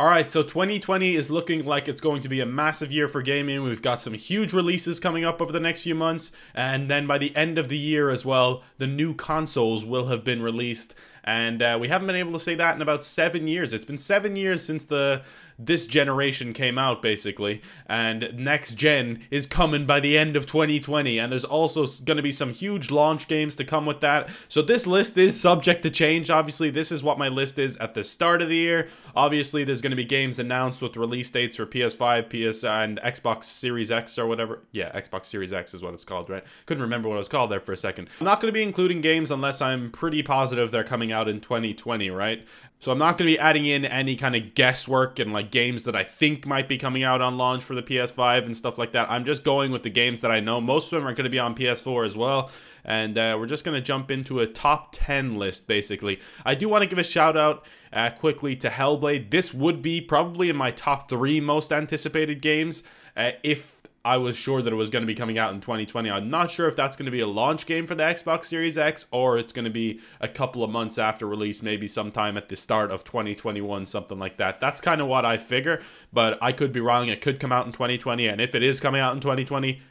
All right, so 2020 is looking like it's going to be a massive year for gaming. We've got some huge releases coming up over the next few months, and then by the end of the year as well, the new consoles will have been released. And uh, we haven't been able to say that in about seven years. It's been seven years since the this generation came out basically and next gen is coming by the end of 2020 and there's also going to be some huge launch games to come with that. So this list is subject to change obviously. This is what my list is at the start of the year. Obviously there's going to be games announced with release dates for PS5 PS and Xbox Series X or whatever. Yeah Xbox Series X is what it's called right? Couldn't remember what it was called there for a second. I'm not going to be including games unless I'm pretty positive they're coming out in 2020 right so I'm not going to be adding in any kind of guesswork and like games that I think might be coming out on launch for the PS5 and stuff like that. I'm just going with the games that I know. Most of them are going to be on PS4 as well. And uh, we're just going to jump into a top 10 list, basically. I do want to give a shout out uh, quickly to Hellblade. This would be probably in my top three most anticipated games uh, if I was sure that it was going to be coming out in 2020. I'm not sure if that's going to be a launch game for the Xbox Series X or it's going to be a couple of months after release, maybe sometime at the start of 2021, something like that. That's kind of what I figure, but I could be wrong. It could come out in 2020, and if it is coming out in 2020,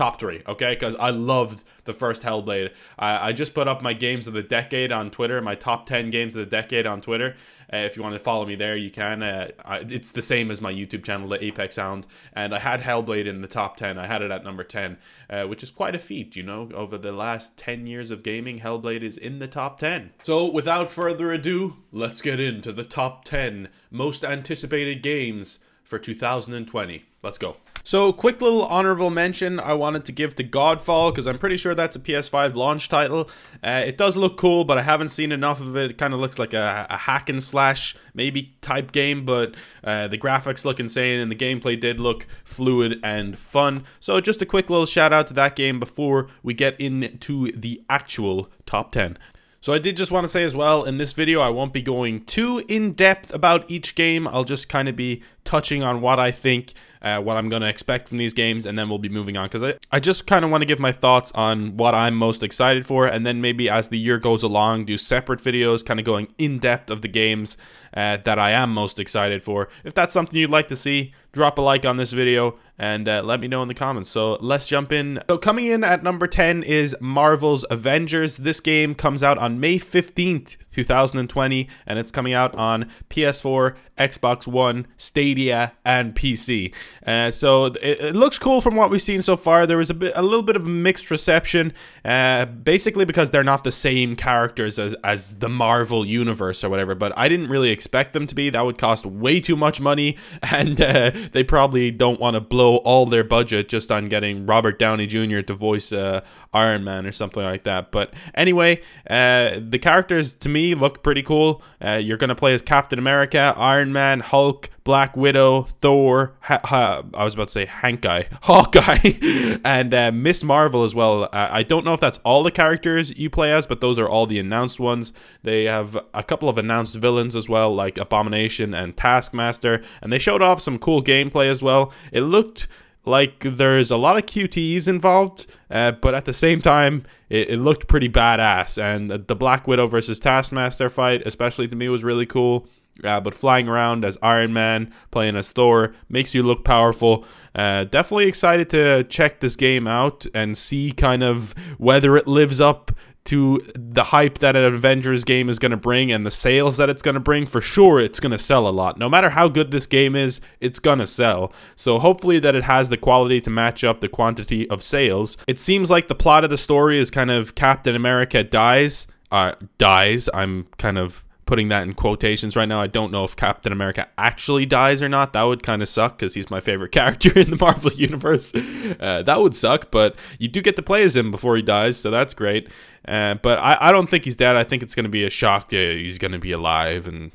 top three, okay? Because I loved the first Hellblade. I, I just put up my games of the decade on Twitter, my top 10 games of the decade on Twitter. Uh, if you want to follow me there, you can. Uh, I, it's the same as my YouTube channel, the Apex Hound. And I had Hellblade in the top 10. I had it at number 10, uh, which is quite a feat, you know? Over the last 10 years of gaming, Hellblade is in the top 10. So without further ado, let's get into the top 10 most anticipated games for 2020. Let's go. So, quick little honorable mention I wanted to give to Godfall because I'm pretty sure that's a PS5 launch title. Uh, it does look cool, but I haven't seen enough of it. It kind of looks like a, a, hack and slash maybe type game, but uh, the graphics look insane and the gameplay did look fluid and fun. So, just a quick little shout out to that game before we get into the actual top 10. So I did just want to say as well, in this video I won't be going too in-depth about each game, I'll just kind of be touching on what I think, uh, what I'm going to expect from these games, and then we'll be moving on, because I, I just kind of want to give my thoughts on what I'm most excited for, and then maybe as the year goes along, do separate videos, kind of going in-depth of the games uh, that I am most excited for. If that's something you'd like to see, drop a like on this video and uh, let me know in the comments. So let's jump in. So coming in at number 10 is Marvel's Avengers. This game comes out on May 15th, 2020, and it's coming out on PS4, Xbox One, Stadia, and PC. Uh, so it, it, looks cool from what we've seen so far. There was a bit, a little bit of mixed reception, uh, basically because they're not the same characters as, as the Marvel universe or whatever. But I didn't really expect them to be. That would cost way too much money, and uh, they probably don't want to blow all their budget just on getting Robert Downey Jr. to voice uh, Iron Man or something like that. But anyway, uh, the characters to me look pretty cool. Uh, you're gonna play as Captain America, Iron Man, Hulk, Black Widow, Thor, ha- ha- I was about to say Hawkeye, Hawkeye, and uh, Miss Marvel as well. Uh, I don't know if that's all the characters you play as, but those are all the announced ones. They have a couple of announced villains as well, like Abomination and Taskmaster, and they showed off some cool gameplay as well. It looked like there's a lot of QTEs involved, uh, but at the same time, it, it, looked pretty badass. And the Black Widow versus Taskmaster fight, especially to me, was really cool. Uh, but flying around as Iron Man, playing as Thor, makes you look powerful. Uh, definitely excited to check this game out and see kind of whether it lives up to the hype that an Avengers game is going to bring and the sales that it's going to bring, for sure it's going to sell a lot. No matter how good this game is, it's going to sell. So hopefully that it has the quality to match up the quantity of sales. It seems like the plot of the story is kind of Captain America dies, uh, dies. I'm kind of putting that in quotations right now. I don't know if Captain America actually dies or not. That would kind of suck because he's my favorite character in the Marvel Universe. Uh, that would suck, but you do get to play as him before he dies, so that's great. Uh, but I, I don't think he's dead. I think it's going to be a shock. He's going to be alive and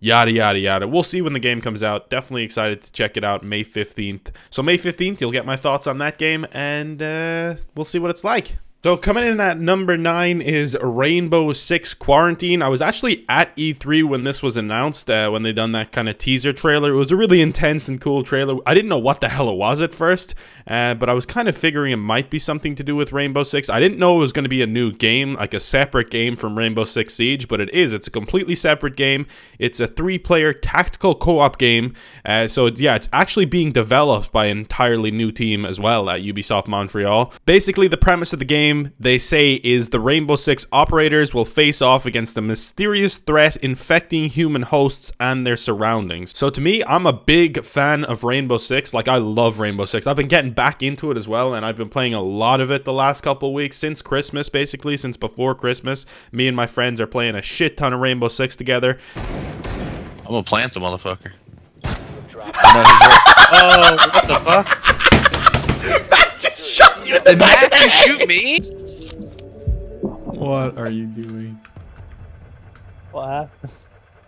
yada yada yada. We'll see when the game comes out. Definitely excited to check it out May 15th. So May 15th, you'll get my thoughts on that game and uh, we'll see what it's like. So coming in at number nine is Rainbow Six Quarantine. I was actually at E3 when this was announced, uh, when they done that kind of teaser trailer. It was a really intense and cool trailer. I didn't know what the hell it was at first, uh, but I was kind of figuring it might be something to do with Rainbow Six. I didn't know it was going to be a new game, like a separate game from Rainbow Six Siege, but it is. It's a completely separate game. It's a three-player tactical co-op game. Uh, so yeah, it's actually being developed by an entirely new team as well at Ubisoft Montreal. Basically, the premise of the game game, they say, is the Rainbow Six operators will face off against a mysterious threat infecting human hosts and their surroundings. So to me, I'm a big fan of Rainbow Six. Like, I love Rainbow Six. I've been getting back into it as well, and I've been playing a lot of it the last couple weeks, since Christmas, basically, since before Christmas. Me and my friends are playing a shit ton of Rainbow Six together. I'm gonna plant the motherfucker. oh, what the fuck? Shot you the Did back Matt shoot me? What are you doing? What happened?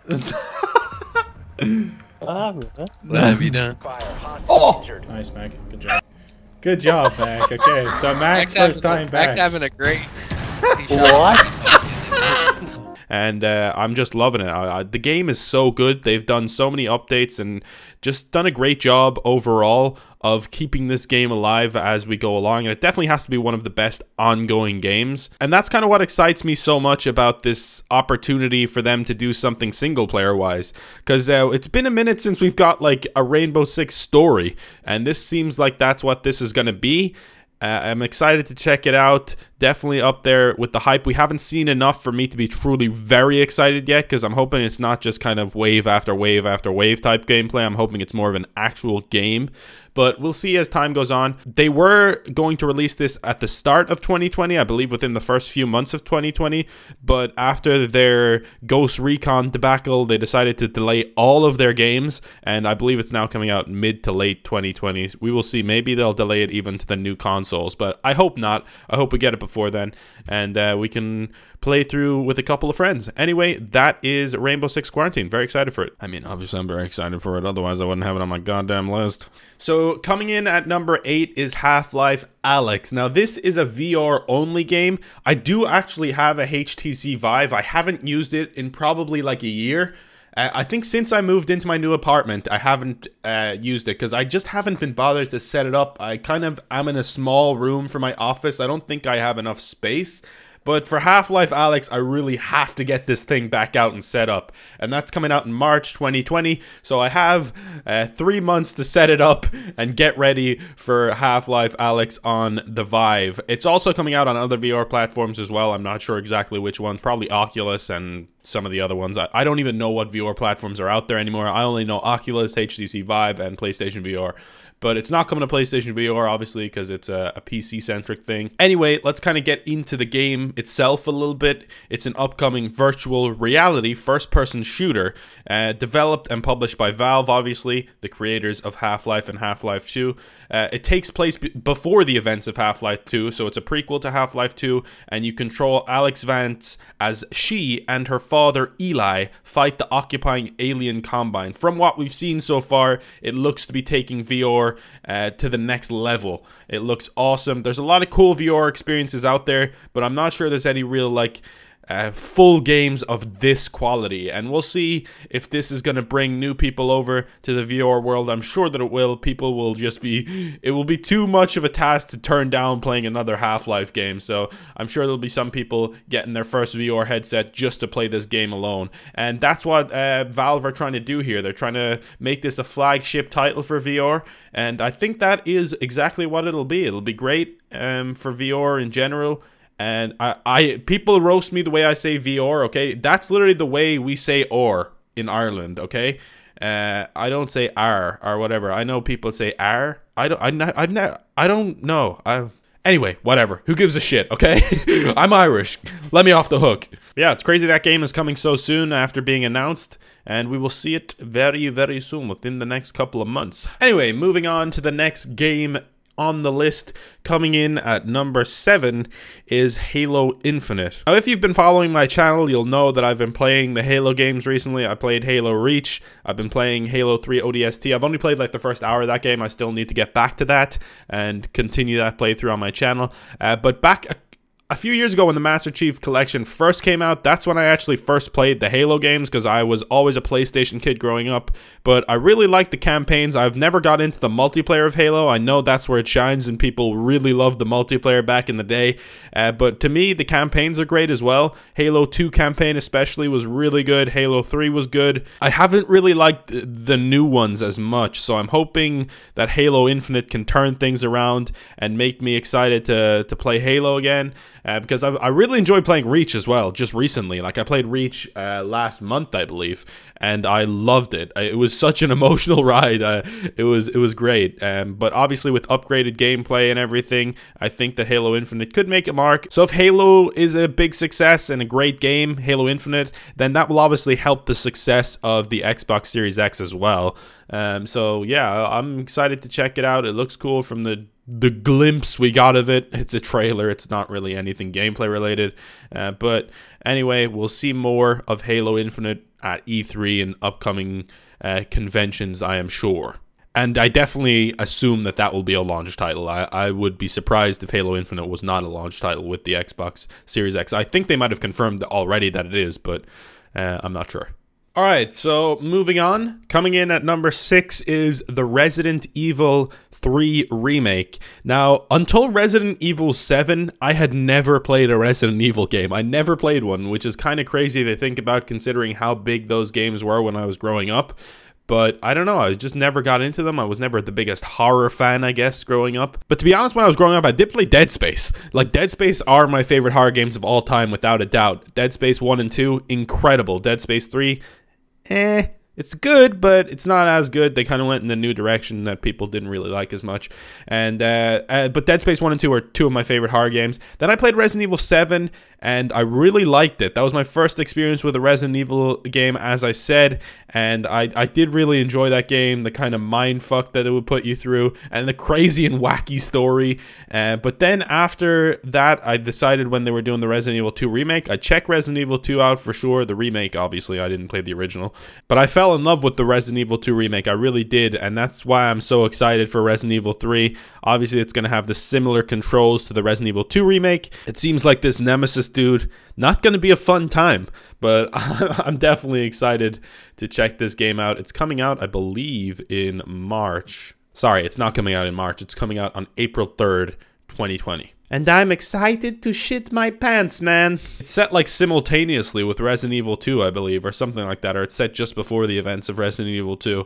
what happened? Huh? What have you done? Oh! Nice, Mac. Good job. Good job, Mac. Okay, so Mac's Max first having, time back. Max having a great. What? and uh, I'm just loving it. I, I, the game is so good. They've done so many updates and just done a great job overall of keeping this game alive as we go along. And it definitely has to be one of the best ongoing games. And that's kind of what excites me so much about this opportunity for them to do something single player wise. Because uh, it's been a minute since we've got like a Rainbow Six story, and this seems like that's what this is going to be. Uh, I'm excited to check it out. Definitely up there with the hype. We haven't seen enough for me to be truly very excited yet because I'm hoping it's not just kind of wave after wave after wave type gameplay. I'm hoping it's more of an actual game. But we'll see as time goes on. They were going to release this at the start of 2020, I believe within the first few months of 2020. But after their Ghost Recon debacle, they decided to delay all of their games. And I believe it's now coming out mid to late 2020. We will see. Maybe they'll delay it even to the new consoles. But I hope not. I hope we get it before then. And uh, we can play through with a couple of friends. Anyway, that is Rainbow Six Quarantine. Very excited for it. I mean, obviously, I'm very excited for it. Otherwise, I wouldn't have it on my goddamn list. So, coming in at number eight is Half Life Alyx. Now, this is a VR only game. I do actually have a HTC Vive. I haven't used it in probably like a year. Uh, I think since I moved into my new apartment, I haven't uh, used it because I just haven't been bothered to set it up. I kind of am in a small room for my office. I don't think I have enough space. But for Half-Life Alyx, I really have to get this thing back out and set up. And that's coming out in March 2020. So I have uh, three months to set it up and get ready for Half-Life Alyx on the Vive. It's also coming out on other VR platforms as well. I'm not sure exactly which one. Probably Oculus and some of the other ones. I, I don't even know what VR platforms are out there anymore. I only know Oculus, HTC Vive, and PlayStation VR but it's not coming to PlayStation VR, obviously, because it's a, a PC centric thing. Anyway, let's kind of get into the game itself a little bit. It's an upcoming virtual reality first person shooter uh, developed and published by Valve, obviously, the creators of Half Life and Half Life 2. Uh, it takes place before the events of Half Life 2, so it's a prequel to Half Life 2, and you control Alyx Vance as she and her father Eli fight the occupying alien combine. From what we've seen so far, it looks to be taking VR uh, to the next level. It looks awesome. There's a lot of cool VR experiences out there, but I'm not sure there's any real like uh, full games of this quality. And we'll see if this is going to bring new people over to the VR world. I'm sure that it will. People will just be, it will be too much of a task to turn down playing another Half Life game. So I'm sure there'll be some people getting their first VR headset just to play this game alone. And that's what uh, Valve are trying to do here. They're trying to make this a flagship title for VR. And I think that is exactly what it'll be. It'll be great um, for VR in general. And I, I people roast me the way I say VR, okay? That's literally the way we say or in Ireland, okay? Uh, I don't say R or whatever. I know people say R. I don't. I, I've never. I don't know. I. Anyway, whatever. Who gives a shit? Okay, I'm Irish. Let me off the hook. Yeah, it's crazy that game is coming so soon after being announced, and we will see it very, very soon within the next couple of months. Anyway, moving on to the next game on the list. Coming in at number 7 is Halo Infinite. Now, if you've been following my channel, you'll know that I've been playing the Halo games recently. I played Halo Reach, I've been playing Halo 3 ODST. I've only played like the first hour of that game. I still need to get back to that and continue that playthrough on my channel. Uh, but back a few years ago when the Master Chief Collection first came out, that's when I actually first played the Halo games because I was always a PlayStation kid growing up. But I really like the campaigns. I've never got into the multiplayer of Halo. I know that's where it shines and people really loved the multiplayer back in the day. Uh, but to me, the campaigns are great as well. Halo 2 campaign especially was really good. Halo 3 was good. I haven't really liked the new ones as much, so I'm hoping that Halo Infinite can turn things around and make me excited to, to play Halo again uh, because I, I really enjoyed playing Reach as well. Just recently, like I played Reach uh, last month, I believe, and I loved it. It was such an emotional ride. Uh, it was it was great. Um, but obviously, with upgraded gameplay and everything, I think that Halo Infinite could make a mark. So if Halo is a big success and a great game, Halo Infinite, then that will obviously help the success of the Xbox Series X as well. Um, so yeah, I'm excited to check it out. It looks cool from the the glimpse we got of it. It's a trailer. It's not really anything gameplay related. Uh, but anyway, we'll see more of Halo Infinite at E3 and upcoming uh, conventions, I am sure. And I definitely assume that that will be a launch title. I, I would be surprised if Halo Infinite was not a launch title with the Xbox Series X. I think they might have confirmed already that it is, but uh, I'm not sure. All right, so moving on. Coming in at number six is the Resident Evil 3 remake. Now, until Resident Evil 7, I had never played a Resident Evil game. I never played one, which is kind of crazy to think about considering how big those games were when I was growing up. But I don't know, I just never got into them. I was never the biggest horror fan, I guess, growing up. But to be honest, when I was growing up, I did play Dead Space. Like, Dead Space are my favorite horror games of all time, without a doubt. Dead Space 1 and 2, incredible. Dead Space 3, eh, it's good, but it's not as good. They kind of went in a new direction that people didn't really like as much. And uh, uh, but Dead Space One and Two are two of my favorite horror games. Then I played Resident Evil Seven, and I really liked it. That was my first experience with a Resident Evil game, as I said, and I I did really enjoy that game. The kind of mind fuck that it would put you through, and the crazy and wacky story. Uh, but then after that, I decided when they were doing the Resident Evil Two remake, I checked Resident Evil Two out for sure. The remake, obviously, I didn't play the original, but I fell in love with the Resident Evil 2 remake. I really did, and that's why I'm so excited for Resident Evil 3. Obviously, it's going to have the similar controls to the Resident Evil 2 remake. It seems like this Nemesis dude not going to be a fun time, but I'm definitely excited to check this game out. It's coming out, I believe, in March. Sorry, it's not coming out in March. It's coming out on April 3rd, 2020 and I'm excited to shit my pants, man. It's set like simultaneously with Resident Evil 2, I believe, or something like that, or it's set just before the events of Resident Evil 2.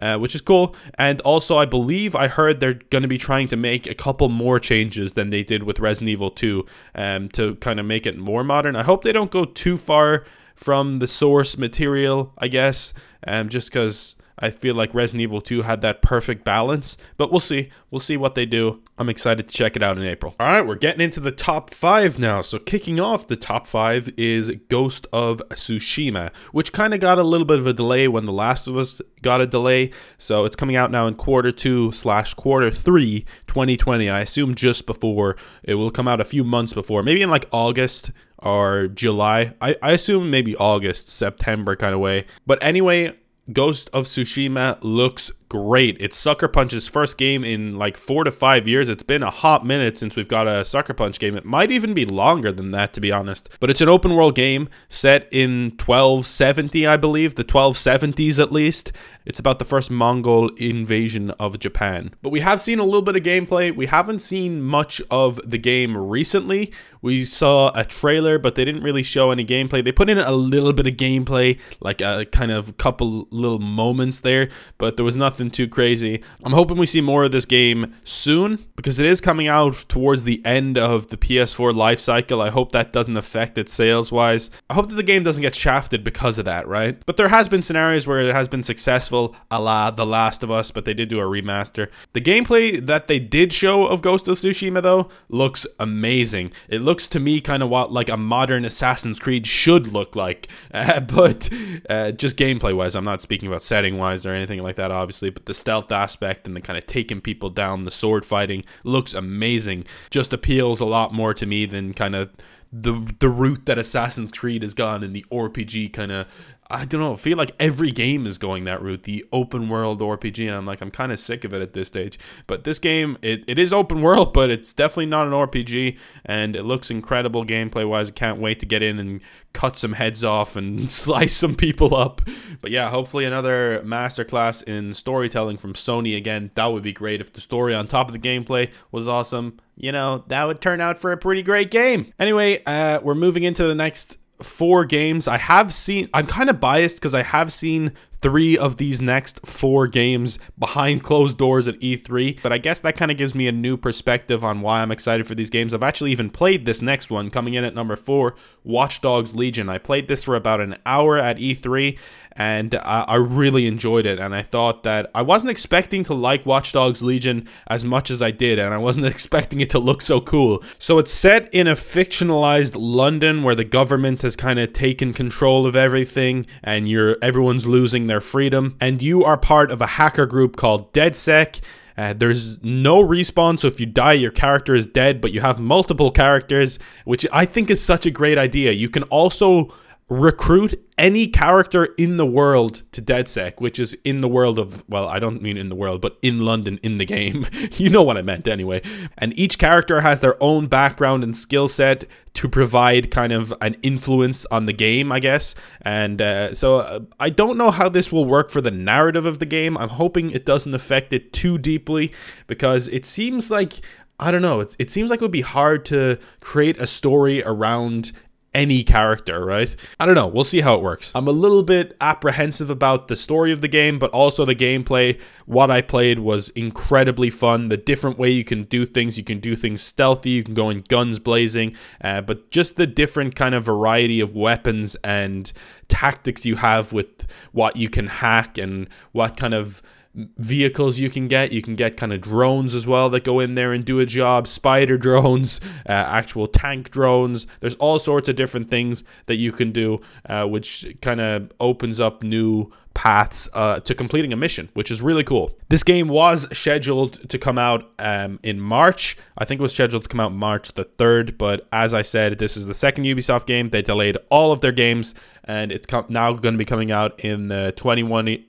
Uh, which is cool. And also, I believe I heard they're going to be trying to make a couple more changes than they did with Resident Evil 2 um, to kind of make it more modern. I hope they don't go too far from the source material, I guess, um, just because I feel like Resident Evil 2 had that perfect balance, but we'll see. We'll see what they do. I'm excited to check it out in April. All right, we're getting into the top five now. So, kicking off the top five is Ghost of Tsushima, which kind of got a little bit of a delay when The Last of Us got a delay. So, it's coming out now in quarter two slash quarter three 2020. I assume just before it will come out a few months before, maybe in like August or July. I, I assume maybe August, September kind of way. But anyway, Ghost of Tsushima looks great. It's Sucker Punch's first game in like four to five years. It's been a hot minute since we've got a Sucker Punch game. It might even be longer than that, to be honest. But it's an open world game set in 1270, I believe, the 1270s at least. It's about the first Mongol invasion of Japan. But we have seen a little bit of gameplay. We haven't seen much of the game recently. We saw a trailer, but they didn't really show any gameplay. They put in a little bit of gameplay, like a kind of couple little moments there, but there was nothing too crazy. I'm hoping we see more of this game soon because it is coming out towards the end of the PS4 life cycle. I hope that doesn't affect it sales wise. I hope that the game doesn't get shafted because of that, right? But there has been scenarios where it has been successful, a la The Last of Us, but they did do a remaster. The gameplay that they did show of Ghost of Tsushima though looks amazing. It looks to me kind of what like a modern Assassin's Creed should look like, uh, but uh, just gameplay wise, I'm not speaking about setting wise or anything like that, obviously but the stealth aspect and the kind of taking people down, the sword fighting looks amazing. Just appeals a lot more to me than kind of the the route that Assassin's Creed has gone in the RPG kind of I don't know. Feel like every game is going that route, the open world RPG, and I'm like, I'm kind of sick of it at this stage. But this game, it, it is open world, but it's definitely not an RPG, and it looks incredible gameplay wise. I can't wait to get in and cut some heads off and slice some people up. But yeah, hopefully another masterclass in storytelling from Sony again. That would be great if the story on top of the gameplay was awesome. You know, that would turn out for a pretty great game. Anyway, uh, we're moving into the next four games. I have seen, I'm kind of biased because I have seen three of these next four games behind closed doors at E3. But I guess that kind of gives me a new perspective on why I'm excited for these games. I've actually even played this next one coming in at number four, Watch Dogs Legion. I played this for about an hour at E3 and I, I really enjoyed it. And I thought that I wasn't expecting to like Watch Dogs Legion as much as I did, and I wasn't expecting it to look so cool. So it's set in a fictionalized London where the government has kind of taken control of everything, and you're everyone's losing their freedom. And you are part of a hacker group called DedSec. Uh, there's no respawn, so if you die, your character is dead, but you have multiple characters, which I think is such a great idea. You can also recruit any character in the world to DedSec, which is in the world of, well, I don't mean in the world, but in London in the game. you know what I meant anyway. And each character has their own background and skill set to provide kind of an influence on the game, I guess. And uh, so uh, I don't know how this will work for the narrative of the game. I'm hoping it doesn't affect it too deeply because it seems like I don't know. It, it seems like it would be hard to create a story around any character, right? I don't know. We'll see how it works. I'm a little bit apprehensive about the story of the game, but also the gameplay. What I played was incredibly fun. The different way you can do things. You can do things stealthy. You can go in guns blazing. Uh, but just the different kind of variety of weapons and tactics you have with what you can hack and what kind of vehicles you can get. You can get kind of drones as well that go in there and do a job, spider drones, uh, actual tank drones. There's all sorts of different things that you can do, uh, which kind of opens up new paths uh, to completing a mission, which is really cool. This game was scheduled to come out um, in March. I think it was scheduled to come out March the 3rd, but as I said, this is the second Ubisoft game. They delayed all of their games, and it's now going to be coming out in the 21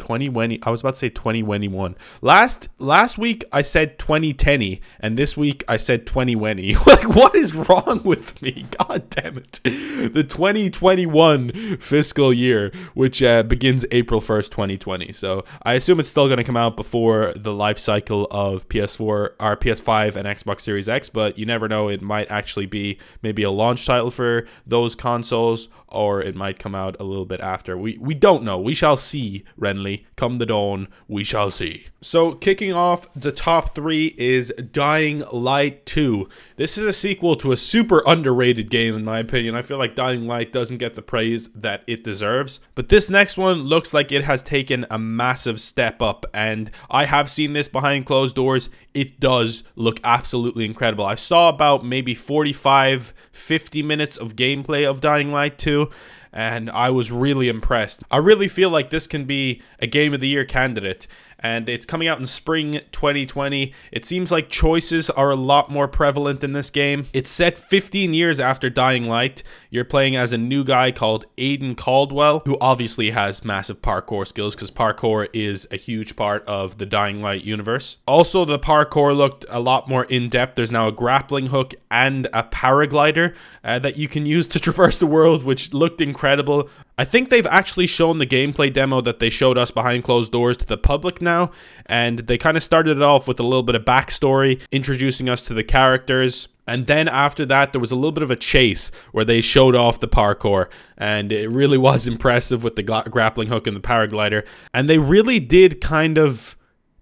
2020 I was about to say 2021 last last week I said 2010 and this week I said 2020 like what is wrong with me? God damn it. The 2021 fiscal year which uh, begins April 1st 2020 so I assume it's still going to come out before the life cycle of PS4 or PS5 and Xbox Series X but you never know. It might actually be maybe a launch title for those consoles or it might come out a little bit after. We we don't know. We shall see Renly come the dawn, we shall see. So, kicking off the top three is Dying Light 2. This is a sequel to a super underrated game, in my opinion. I feel like Dying Light doesn't get the praise that it deserves. But this next one looks like it has taken a massive step up, and I have seen this behind closed doors. It does look absolutely incredible. I saw about maybe 45, 50 minutes of gameplay of Dying Light 2 and I was really impressed. I really feel like this can be a game of the year candidate and it's coming out in spring 2020. It seems like choices are a lot more prevalent in this game. It's set 15 years after Dying Light. You're playing as a new guy called Aiden Caldwell, who obviously has massive parkour skills because parkour is a huge part of the Dying Light universe. Also, the parkour looked a lot more in depth. There's now a grappling hook and a paraglider uh, that you can use to traverse the world, which looked incredible. I think they've actually shown the gameplay demo that they showed us behind closed doors to the public now, and they kind of started it off with a little bit of backstory, introducing us to the characters. And then after that, there was a little bit of a chase where they showed off the parkour, and it really was impressive with the grappling hook and the paraglider. And they really did kind of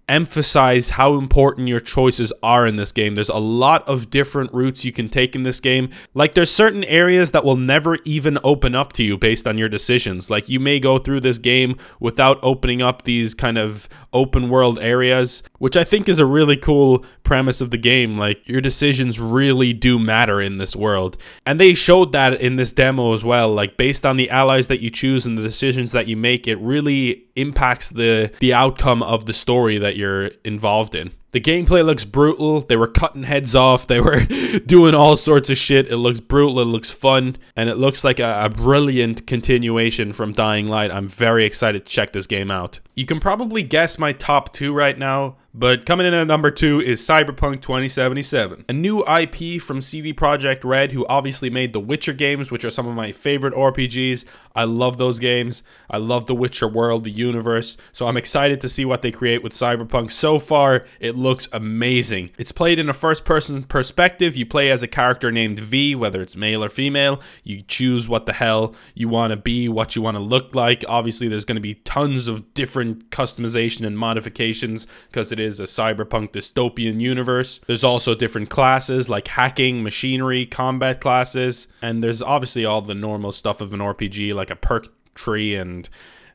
emphasize how important your choices are in this game. There's a lot of different routes you can take in this game. Like there's certain areas that will never even open up to you based on your decisions. Like you may go through this game without opening up these kind of open world areas, which I think is a really cool premise of the game. Like your decisions really do matter in this world. And they showed that in this demo as well. Like based on the allies that you choose and the decisions that you make, it really impacts the the outcome of the story that you're involved in. The gameplay looks brutal. They were cutting heads off. They were doing all sorts of shit. It looks brutal. It looks fun. And it looks like a, a, brilliant continuation from Dying Light. I'm very excited to check this game out. You can probably guess my top two right now. But coming in at number two is Cyberpunk 2077, a new IP from CD Projekt Red, who obviously made the Witcher games, which are some of my favorite RPGs. I love those games. I love the Witcher world, the universe. So I'm excited to see what they create with Cyberpunk. So far, it looks amazing. It's played in a first person perspective. You play as a character named V, whether it's male or female. You choose what the hell you want to be, what you want to look like. Obviously, there's going to be tons of different customization and modifications because it is a cyberpunk dystopian universe. There's also different classes like hacking, machinery, combat classes, and there's obviously all the normal stuff of an RPG like a perk tree and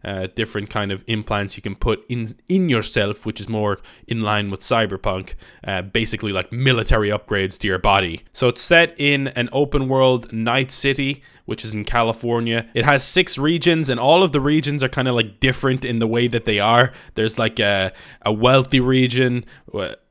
uh, different kind of implants you can put in in yourself, which is more in line with cyberpunk, uh, basically like military upgrades to your body. So it's set in an open world night city which is in California. It has six regions, and all of the regions are kind of like different in the way that they are. There's like a, a wealthy region,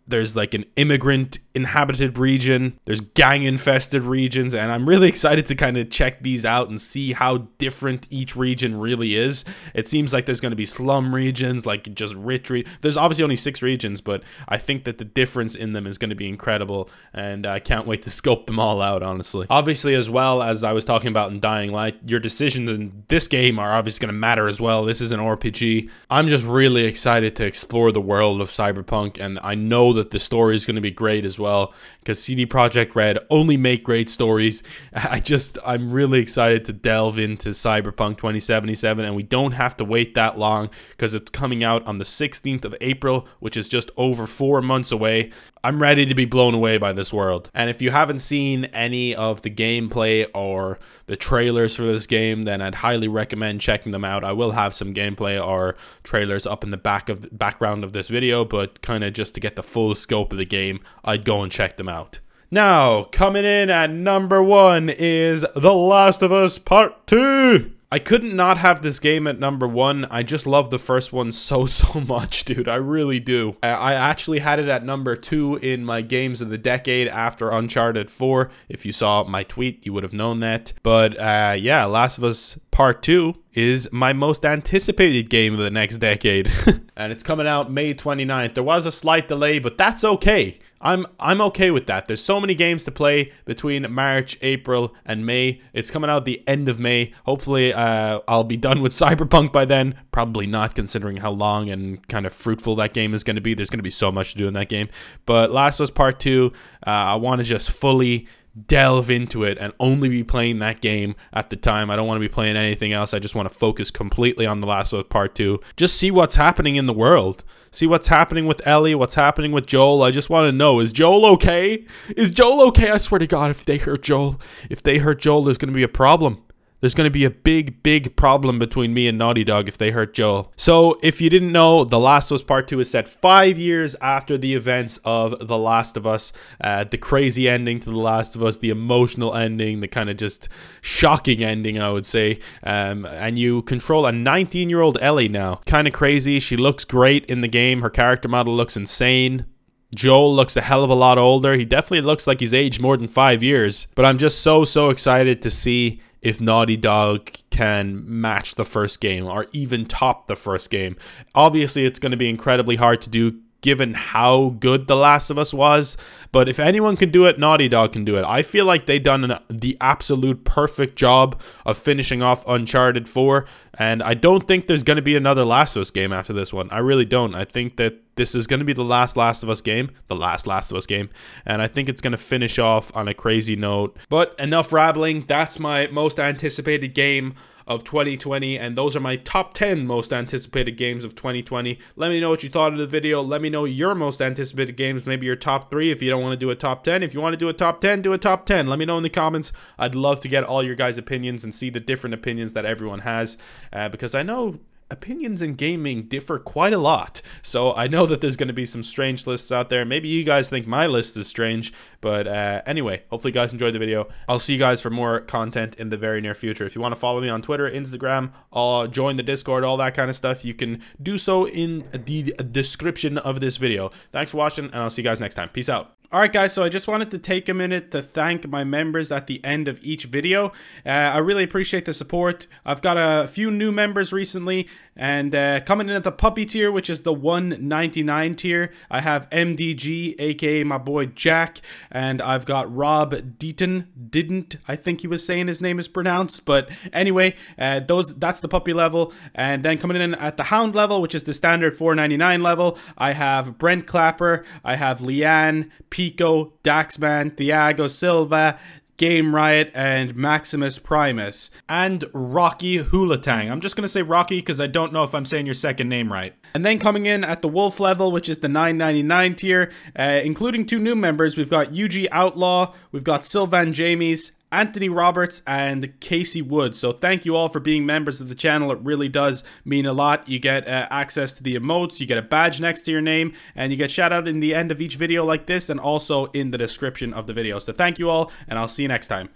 there's like an immigrant inhabited region, there's gang infested regions, and I'm really excited to kind of check these out and see how different each region really is. It seems like there's going to be slum regions, like just rich. Re- there's obviously only six regions, but I think that the difference in them is going to be incredible, and I can't wait to scope them all out, honestly. Obviously, as well as I was talking about in Dying Light, your decisions in this game are obviously going to matter as well. This is an RPG. I'm just really excited to explore the world of Cyberpunk, and I know that the story is going to be great as well because CD Projekt Red only make great stories. I just I'm really excited to delve into Cyberpunk 2077 and we don't have to wait that long because it's coming out on the 16th of April, which is just over 4 months away. I'm ready to be blown away by this world. And if you haven't seen any of the gameplay or the trailers for this game, then I'd highly recommend checking them out. I will have some gameplay or trailers up in the back of the background of this video, but kind of just to get the full scope of the game, I'd go and check them out. Now, coming in at number one is The Last of Us Part 2. I couldn't not have this game at number one. I just love the first one so, so much, dude. I really do. I, actually had it at number two in my games of the decade after Uncharted 4. If you saw my tweet, you would have known that. But uh, yeah, Last of Us Part 2 is my most anticipated game of the next decade. and it's coming out May 29th. There was a slight delay, but that's okay. I'm I'm okay with that. There's so many games to play between March, April, and May. It's coming out the end of May. Hopefully, uh, I'll be done with Cyberpunk by then. Probably not, considering how long and kind of fruitful that game is going to be. There's going to be so much to do in that game. But Last of Us Part Two, uh, I want to just fully delve into it and only be playing that game at the time. I don't want to be playing anything else. I just want to focus completely on The Last of Us Part 2. Just see what's happening in the world. See what's happening with Ellie, what's happening with Joel. I just want to know, is Joel okay? Is Joel okay? I swear to God, if they hurt Joel, if they hurt Joel, there's going to be a problem. There's going to be a big, big problem between me and Naughty Dog if they hurt Joel. So, if you didn't know, The Last of Us Part 2 is set five years after the events of The Last of Us. Uh, the crazy ending to The Last of Us, the emotional ending, the kind of just shocking ending, I would say. Um, and you control a 19 year old Ellie now. Kind of crazy. She looks great in the game. Her character model looks insane. Joel looks a hell of a lot older. He definitely looks like he's aged more than five years. But I'm just so, so excited to see if Naughty Dog can match the first game or even top the first game. Obviously, it's going to be incredibly hard to do given how good The Last of Us was. But if anyone can do it, Naughty Dog can do it. I feel like they've done an, the absolute perfect job of finishing off Uncharted 4. And I don't think there's going to be another Last of Us game after this one. I really don't. I think that this is going to be the last Last of Us game, the last Last of Us game, and I think it's going to finish off on a crazy note. But enough rambling. That's my most anticipated game of 2020 and those are my top 10 most anticipated games of 2020 let me know what you thought of the video. Let me know your most anticipated games maybe your top three if you don't want to do a top 10 if you want to do a top 10 do a top 10 let me know in the comments. I'd love to get all your guys opinions and see the different opinions that everyone has uh, because i know opinions in gaming differ quite a lot. So I know that there's going to be some strange lists out there. Maybe you guys think my list is strange, but uh, anyway, hopefully you guys enjoyed the video. I'll see you guys for more content in the very near future. If you want to follow me on Twitter, Instagram, uh, join the Discord, all that kind of stuff, you can do so in the description of this video. Thanks for watching, and I'll see you guys next time. Peace out. Alright guys, so I just wanted to take a minute to thank my members at the end of each video. Uh, I really appreciate the support. I've got a few new members recently, and uh, coming in at the puppy tier, which is the 199 tier, I have MDG, aka my boy Jack, and I've got Rob Deaton. Didn't I think he was saying his name is pronounced, but anyway, uh, those that's the puppy level. And then coming in at the Hound level, which is the standard 499 level, I have Brent Clapper, I have Leanne, Pico, Daxman, Thiago Silva, Game Riot, and Maximus Primus, and Rocky Hulatang. I'm just going to say Rocky because I don't know if I'm saying your second name right. And then coming in at the Wolf level, which is the 999 tier, uh, including two new members, we've got UG Outlaw, we've got Sylvan Jamies, Anthony Roberts and Casey Woods. So thank you all for being members of the channel. It really does mean a lot. You get uh, access to the emotes, you get a badge next to your name, and you get shout out in the end of each video like this and also in the description of the video. So thank you all, and I'll see you next time.